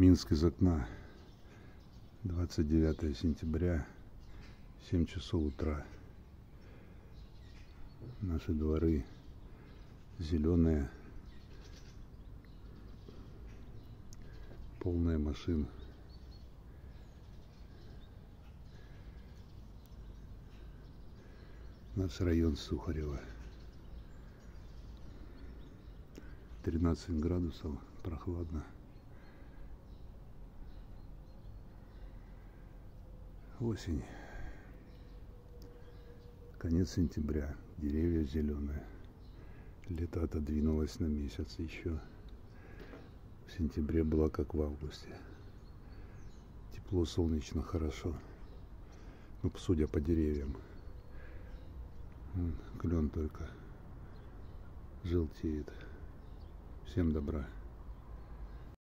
Минск из окна. 29 сентября, 7 часов утра. Наши дворы зеленые, полная машин. Наш район Сухарева. 13 градусов, прохладно. Осень. Конец сентября. Деревья зеленые. Лето отодвинулось на месяц еще. В сентябре было как в августе. Тепло, солнечно, хорошо. Ну, судя по деревьям. Клен только желтеет. Всем добра.